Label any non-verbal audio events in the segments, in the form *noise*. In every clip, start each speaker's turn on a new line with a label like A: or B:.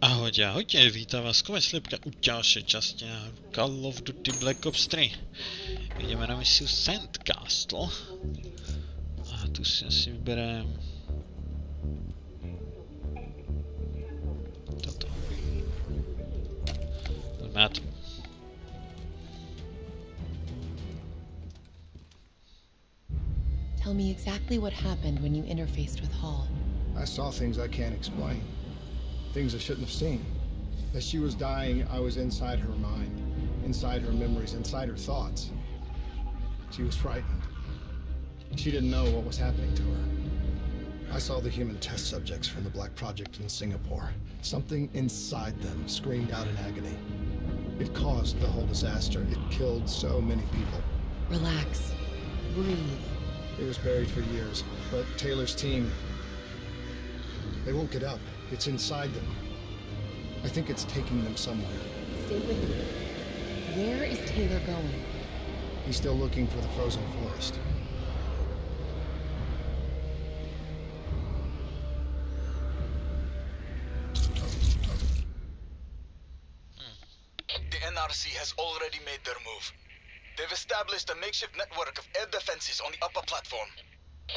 A: Ahojte, ahojte, vítam vás Kovač Slepka u ďalšej časti na Call of Duty Black Ops 3. Ideme na misiu Sandcastle. A tu si asi vyberám... Toto. Poďme na to.
B: Tell me exactly what happened when you interfaced with Hall.
C: I saw things I can't explain. Things I shouldn't have seen. As she was dying, I was inside her mind, inside her memories, inside her thoughts. She was frightened. She didn't know what was happening to her. I saw the human test subjects from the Black Project in Singapore. Something inside them screamed out in agony. It caused the whole disaster. It killed so many people.
B: Relax. Breathe.
C: It was buried for years, but Taylor's team. They won't get up. It's inside them. I think it's taking them somewhere.
B: Stay with me. Where is Taylor going?
C: He's still looking for the frozen forest. Hmm.
D: The NRC has already made their move. They've established a makeshift network of air defenses on the upper platform.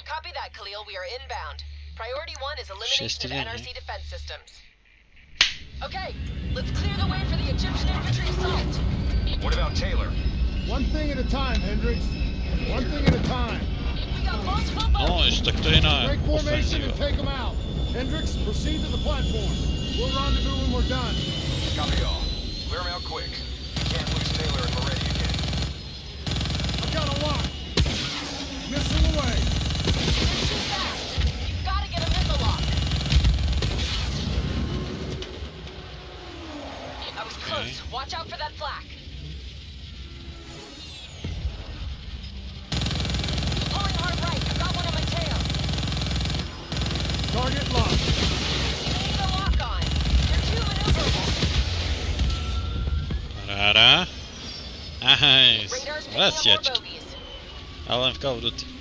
E: Copy that, Khalil. We are inbound. Priority one is elimination of NRC defense systems. Okay, let's clear the way for the Egyptian infantry assault.
D: What about Taylor?
C: One thing at a time, Hendricks. One thing at a time.
E: We got multiple
A: No,
E: boats.
A: już tak to na
C: Break formation and take them out. Hendricks, proceed to the platform. We'll rendezvous when we're done.
D: Copy all. Clear them out quick. Can't lose Taylor and Maretti again.
C: I've got a lock. Missile away.
E: Close. Watch out for that flak. Pulling hard right. I've got one on my tail.
C: Target locked.
E: Leave the lock on. You're too maneuverable.
A: Paráda. Nice.
E: Radar's picking up more
A: Vraciačky. Ale len v Call of Duty.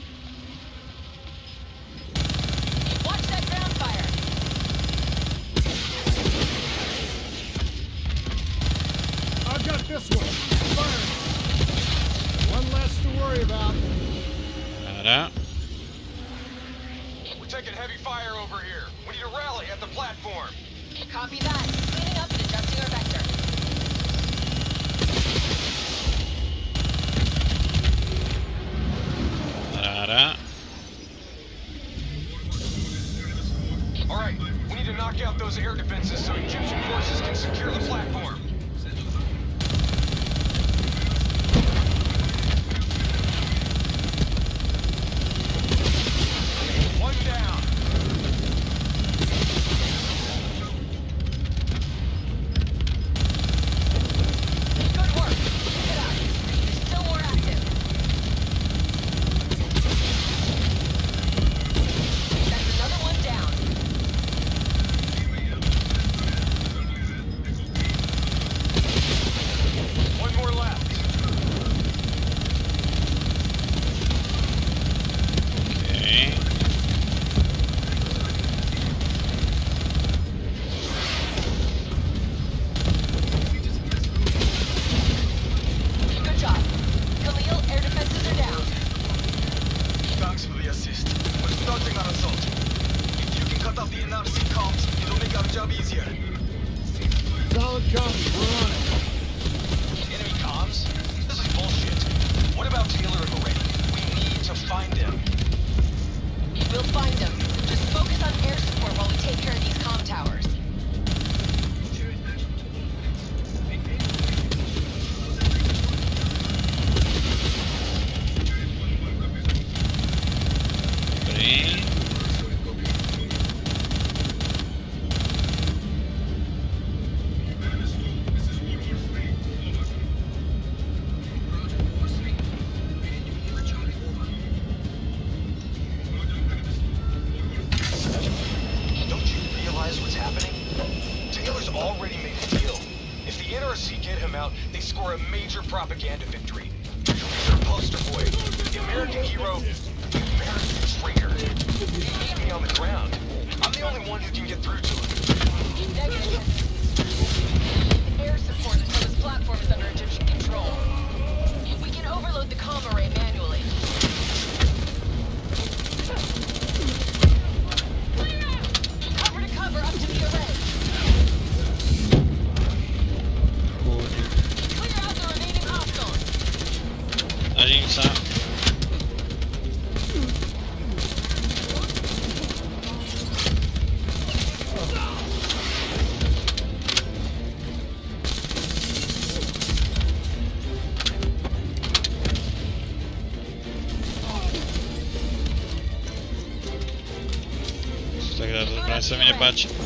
E: much.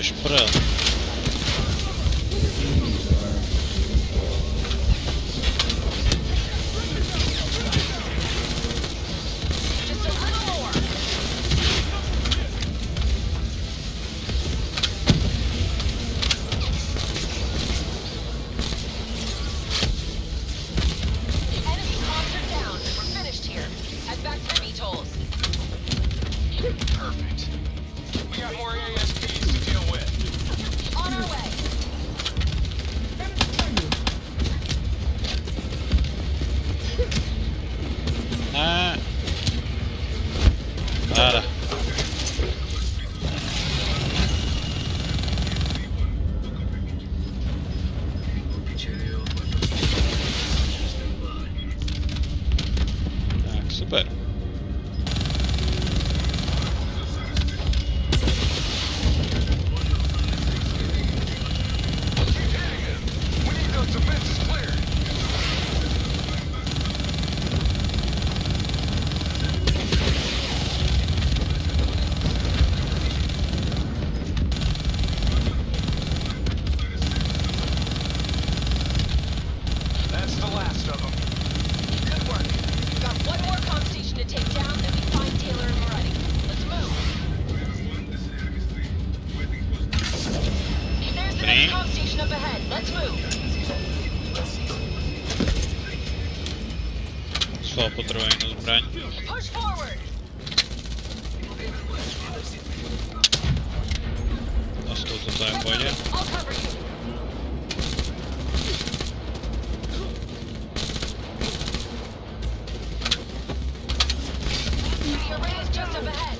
E: Espera.
A: Three. Пішла потройну збрань. Нас
E: тут за боє. Your ray is just up ahead.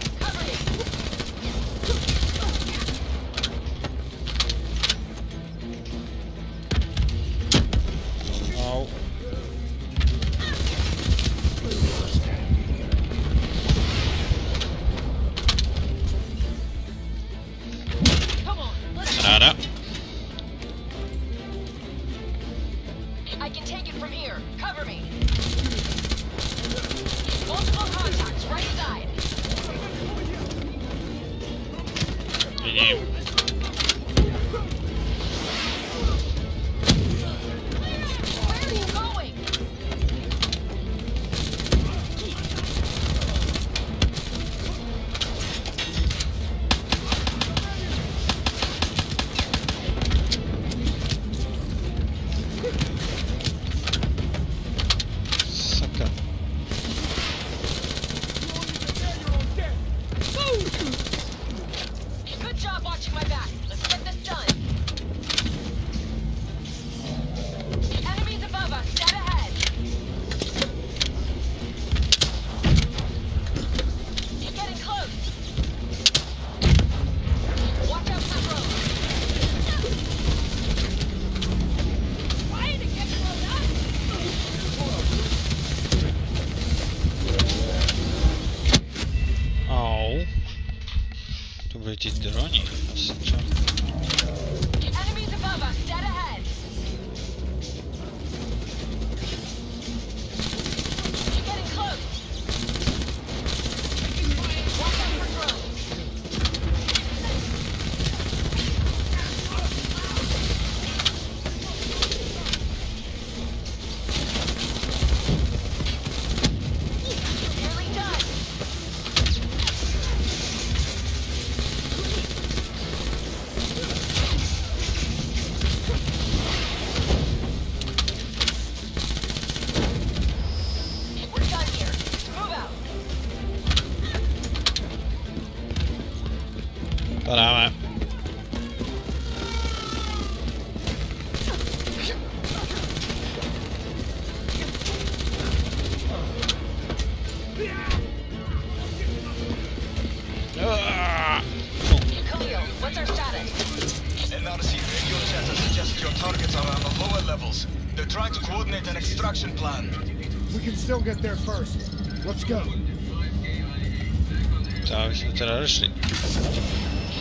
A: Co aby jsme teda došli?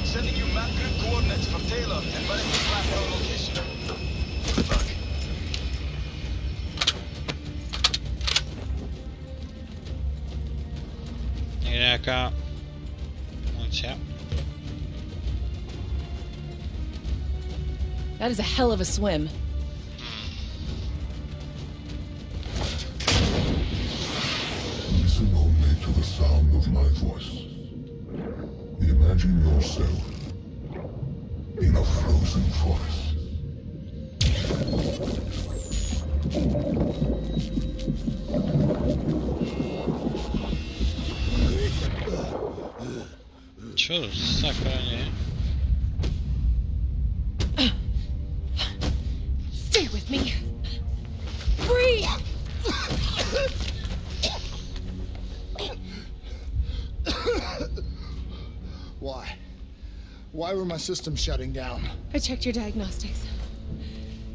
D: Sending you map grid coordinates from Taylor and Valentine's Blackwell location. Good luck.
A: Někde nějaká... Munice.
B: That is a hell of a swim.
F: Listen only to the sound of my voice. Imagine yourself in a frozen forest.
A: Čo to
C: my systems shutting down?
B: I checked your diagnostics.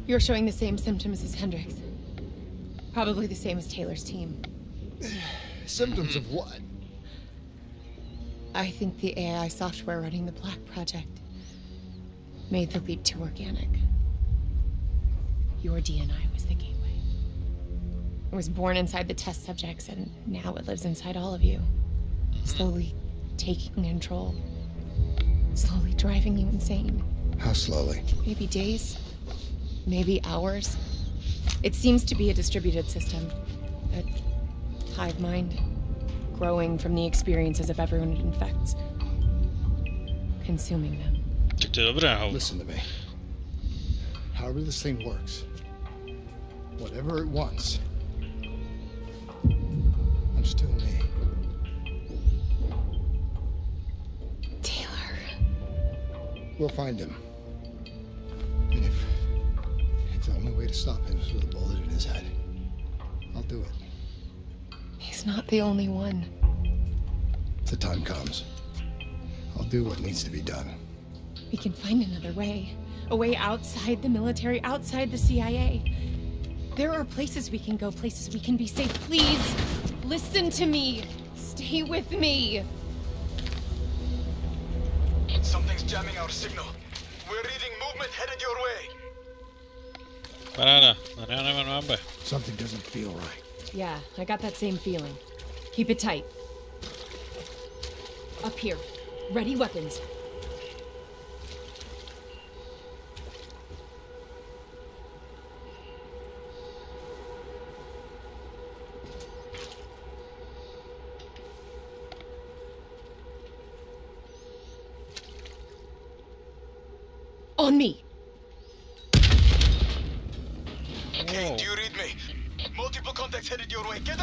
B: You're showing the same symptoms as Hendricks. Probably the same as Taylor's team. *sighs*
C: Symptoms of mm-hmm. what?
B: I think the AI software running the Black Project made the leap to organic. Your DNI was the gateway. It was born inside the test subjects, and now it lives inside all of you. Mm-hmm. Slowly taking control. Slowly driving you insane.
C: How slowly?
B: Maybe days, maybe hours. It seems to be a distributed system. A hive mind, growing from the experiences of everyone it infects, consuming them.
A: Tak to je dobré.
C: Listen to me. However this thing works, whatever it wants, We'll find him. And if, if the only way to stop him is with a bullet in his head, I'll do it.
B: He's not the only one.
C: If the time comes, I'll do what needs to be done.
B: We can find another way. A way outside the military, outside the CIA. There are places we can go, places we can be safe. Please, listen to me. Stay with me.
D: Jamming our signal. We're reading movement headed your way.
A: Paráda, nadáme máme.
C: Something doesn't feel right.
B: Yeah, I got that same feeling. Keep it tight. Up here. Ready weapons.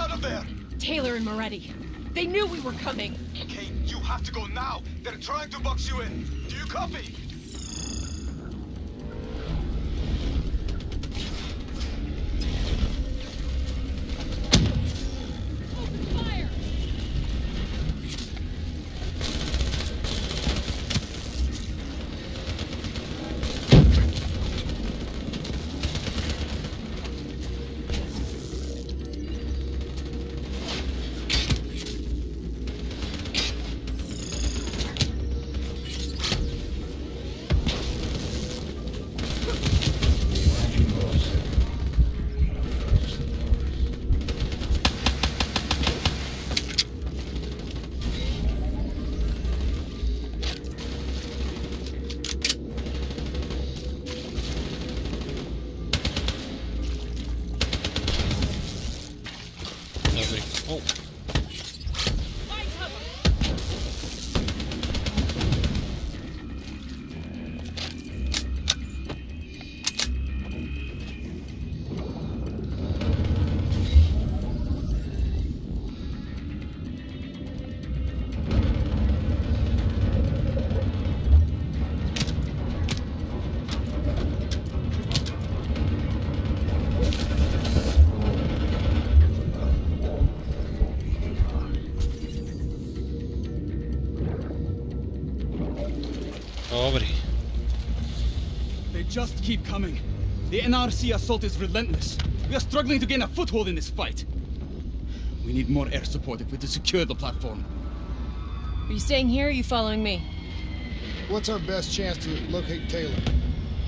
D: Out of there!
B: Taylor and Maretti. They knew we were coming.
D: Okay, you have to go now. They're trying to box you in. Do you copy?
G: Just keep coming. The NRC assault is relentless. We are struggling to gain a foothold in this fight. We need more air support if we're to secure the platform.
B: Are you staying here or are you following me?
C: What's our best chance to locate Taylor?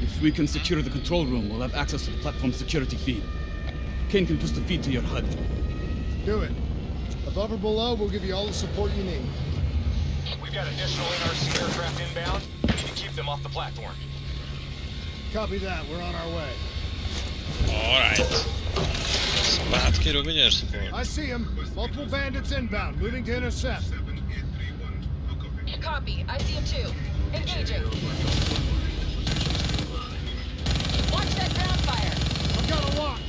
G: If we can secure the control room, we'll have access to the platform's security feed. Kane can push the feed to your HUD.
C: Do it. Above or below, we'll give you all the support you need.
D: We've got additional NRC aircraft inbound. We need to keep them off the platform.
C: Copy that. We're on our way.
A: Alright. Zpátky do Air Support.
C: I see him. Multiple bandits inbound, moving to intercept.
E: Copy. I see him too. Engaging. Watch that ground fire.
C: I've got a lock.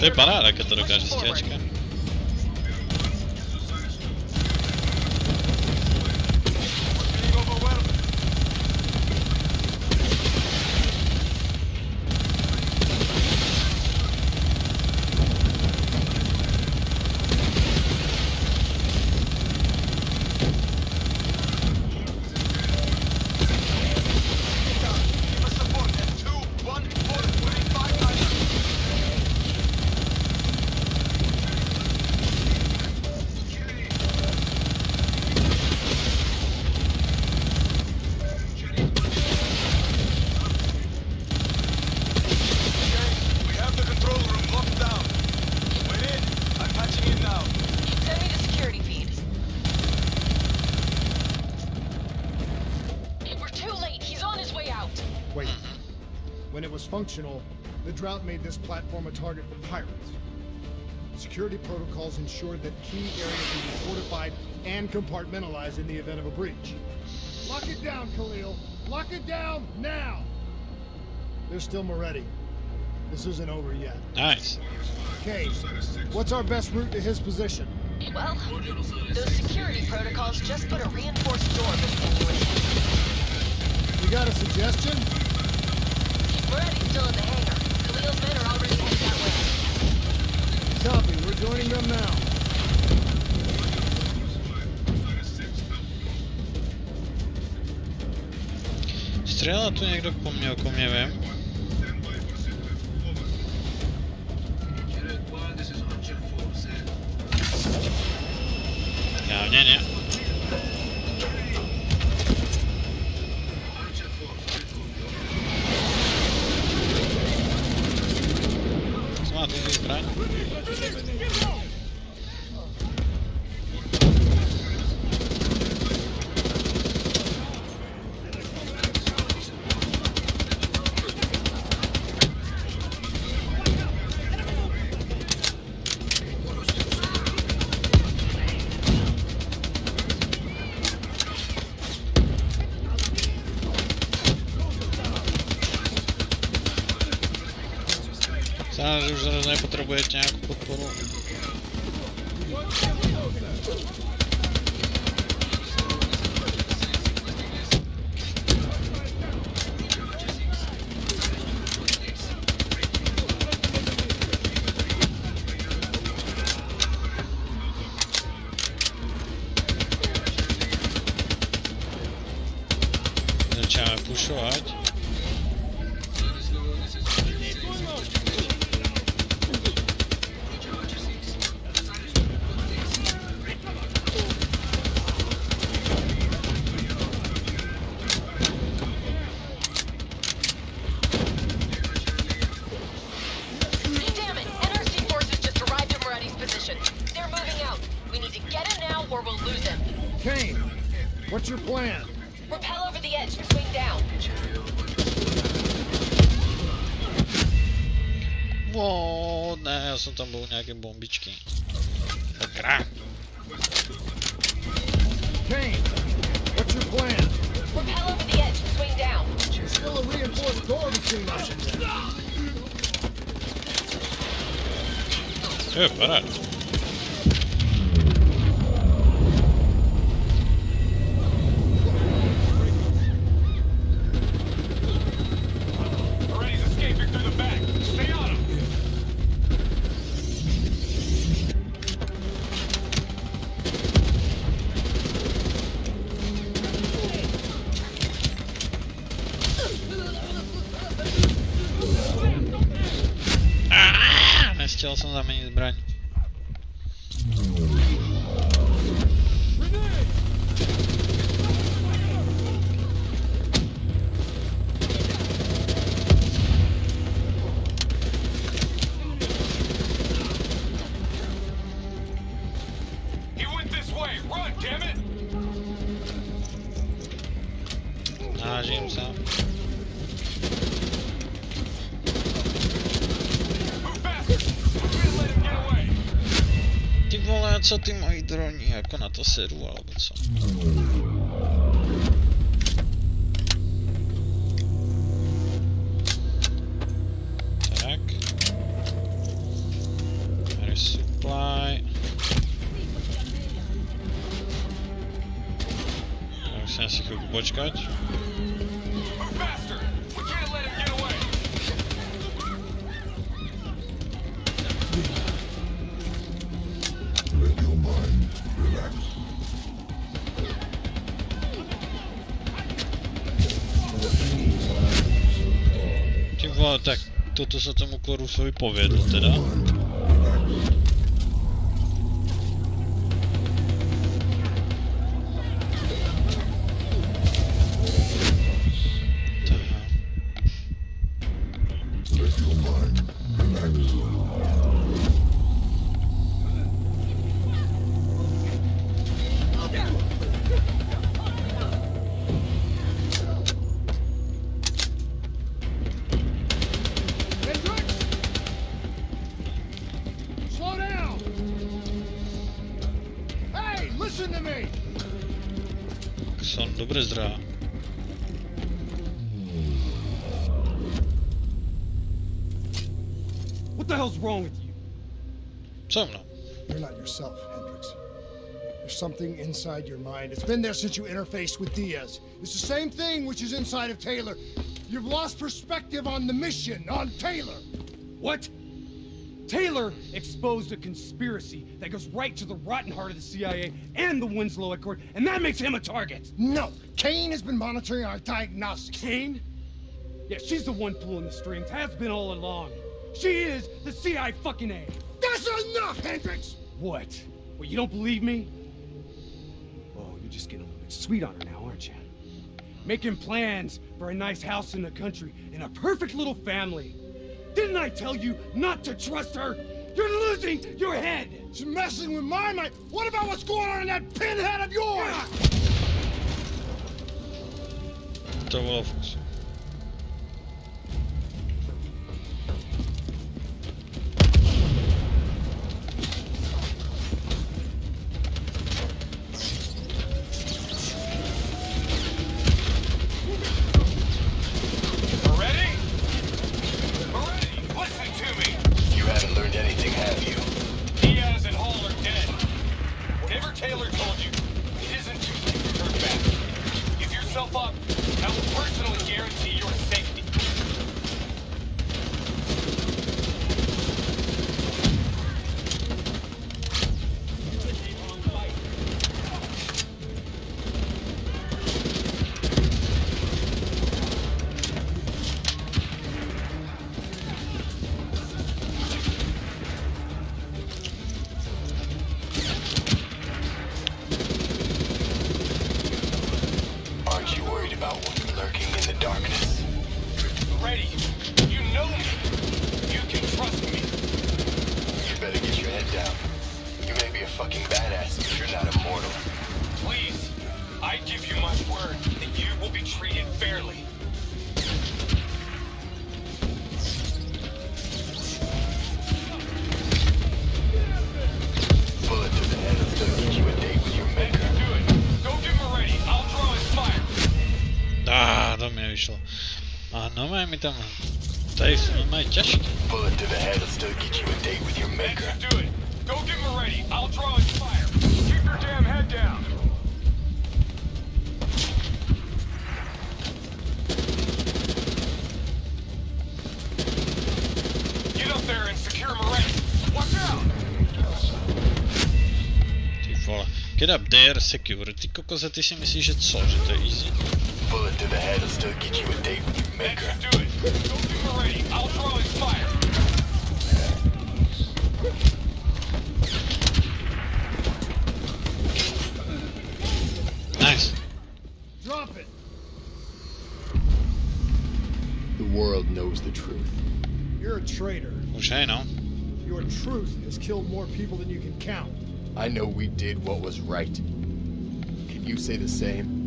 E: Khalil, we'll
A: Eh,
E: cover
A: to je
C: functional, the drought made this platform a target for pirates. Security protocols ensured that key areas would be fortified and compartmentalized in the event of a breach. Lock it down, Khalil. Lock it down now. There's still Maretti. This isn't over yet.
A: Nice.
C: Okay, what's our best route to his position?
E: Well, those security protocols just put a reinforced door between you and him.
C: You got a suggestion? Maretti's we're joining them now.
A: Tu někdo po mně, oko mě vím. Javně ne. Co кушать. Co ty moji droni, jako na to seru, alebo co? Tak. Resupply. Tak musím asi chvilku počkať. jako Rusovi povedl teda.
G: What the hell's wrong with you?
A: Co mnou?
C: You're not yourself, Hendricks. There's something inside your mind. It's been there since you interfaced with Diaz. It's the same thing which is inside of Taylor. You've lost perspective on the mission, on Taylor.
G: What? Taylor exposed a conspiracy that goes right to the rotten heart of the CIA and the Winslow Accord, and that makes him a target.
C: No, Kane has been monitoring our diagnostics.
G: Kane? Yeah, she's the one pulling the strings, has been all along. She is the CI fucking A.
C: That's enough, Hendricks!
G: What? Well, you don't believe me? Oh, you're just getting a little bit sweet on her now, aren't you? Making plans for a nice house in the country and a perfect little family. Didn't I tell you not to trust her? You're losing your head!
C: She's messing with my mind. What about what's going on in that pinhead of yours?
A: To bylo
D: it down.
H: You may be a fucking
D: badass, but you're not immortal. Please, I give you my word that you will be treated fairly. Ah,
A: domnule, ușor. Ah, nu mai am uitat. Tady jsou mají těžké.
H: Bullet to the head will still get you a date with your maker.
D: That should do it. Go get Maretti. I'll draw his fire. Keep your damn head down. Get up there and secure Maretti. Watch out!
A: Ty vole. Get up there, secure. Ty kokoze, ty si myslíš, že co? Že to je easy?
H: Bullet to the head will still get you a date with your
D: That
H: maker.
D: should do it. Go
C: traitor.
A: Už hej, no.
C: Your truth has killed more people than you can count.
I: I know we did what was right. Can you say the same?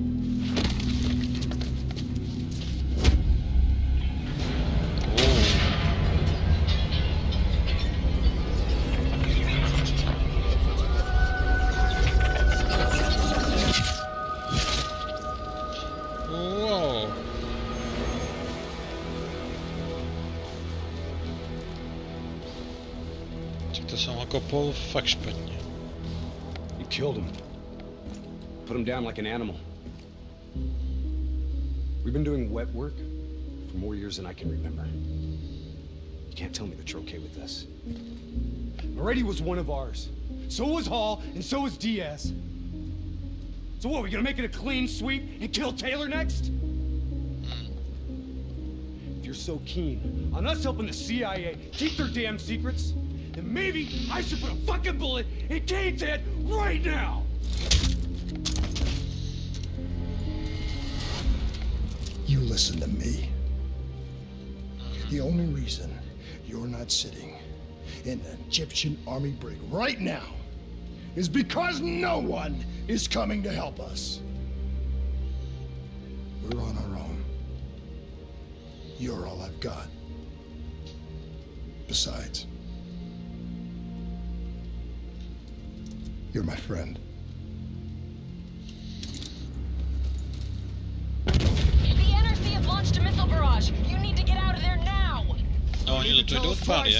A: Kopl fakt.
G: You killed him. Put him down like an animal. We've been doing wet work for more years than I can remember. You can't tell me that you're okay with this. Maretti was one of ours. So was Hall, and so was Diaz. So what, we gonna make it a clean sweep and kill Taylor next? If you're so keen on us helping the CIA keep their damn secrets, then maybe I should put a fucking bullet in Kane's head right now!
C: You listen to me. The only reason you're not sitting in an Egyptian army brig right now is because no one is coming to help us. We're on our own. You're all I've got. Besides, you're my friend.
E: The NRC have launched a missile barrage. You need to get out of there now.
A: No, oni to tu jdou
C: Tell us
A: tváří,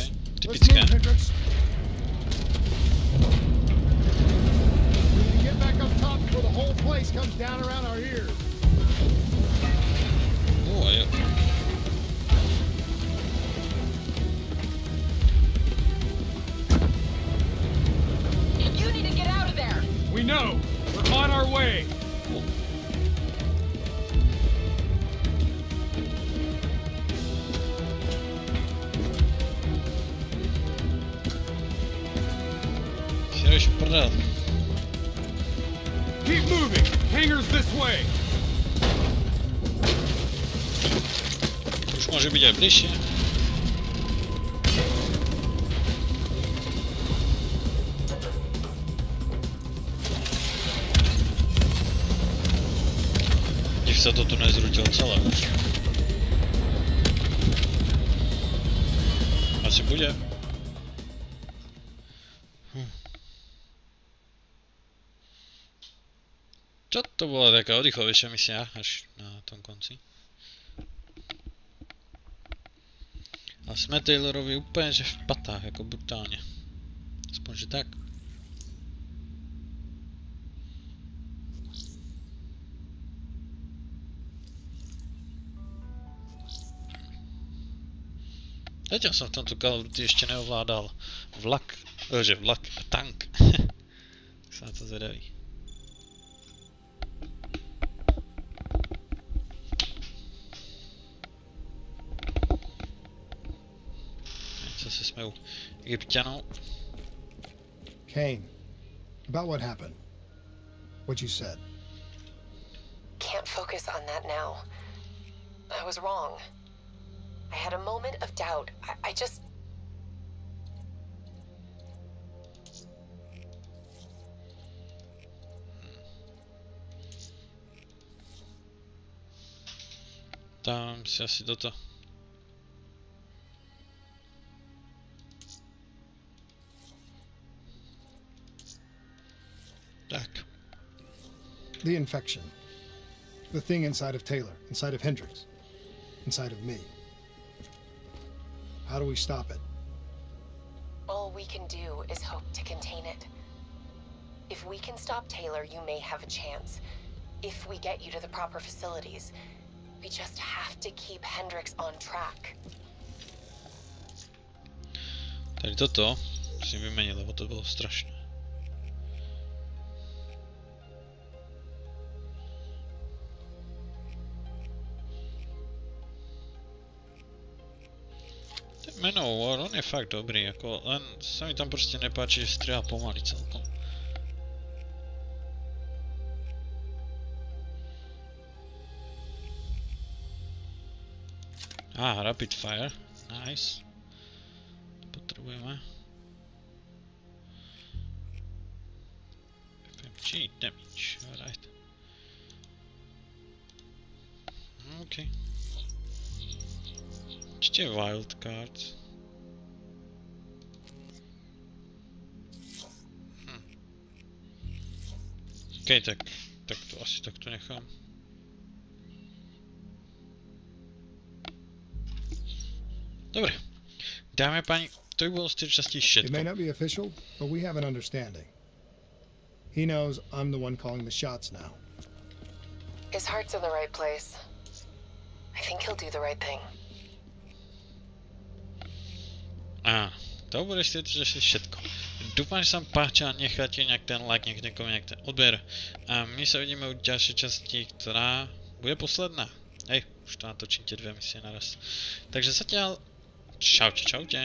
A: bližšie. Div sa to tu nezrútilo celé už. Asi bude. Hm. Čo to bola taká oddychovejšia misia až na tom konci? A jsme Taylorovi úplně že v patách, jako brutálně. Aspoň, že tak. Zatím jsem v tomto Call ještě neovládal vlak, eh, že vlak, tank. *laughs* tak jsem na to zvědavý. Co se jsme u Egyptianů.
C: Kane, about what happened. What you said.
E: Can't focus on that now. I was wrong. I had a moment of doubt. I, I just. Hmm.
A: Tam si asi
C: The infection. The thing inside of Taylor, inside of Hendricks, inside of me. How do we stop it?
B: All we can do is hope to contain it. If we can stop Taylor, you may have a chance. If we get you to the proper facilities, we just have to keep Hendricks on track.
A: Tady toto musím vyměnit, lebo to bylo strašné. Manowar, on je fakt dobrý, jako, len sa mi tam prostě nepáči, že střílá pomaly celkom. Ah, rapid fire, nice. Potřebujeme. FMG damage, alright. Okay. Ještě wildcard. Hm. OK, tak, tak to asi tak to nechám. Dobre. Dámy a páni, to by bylo z té části
C: It may not be official, but we have an understanding. He knows I'm the one calling the shots now.
B: His heart's in the right place. I think he'll do the right thing.
A: A, to bude si to asi všetko. Dúfam, že sa vám páčila, necháte nejak ten like, nech niekomu nejak ten odber. A my sa vidíme u ďalšej časti, ktorá bude posledná. Hej, už to natočíte dve misie naraz. Takže zatiaľ, čaute, čaute.